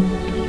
you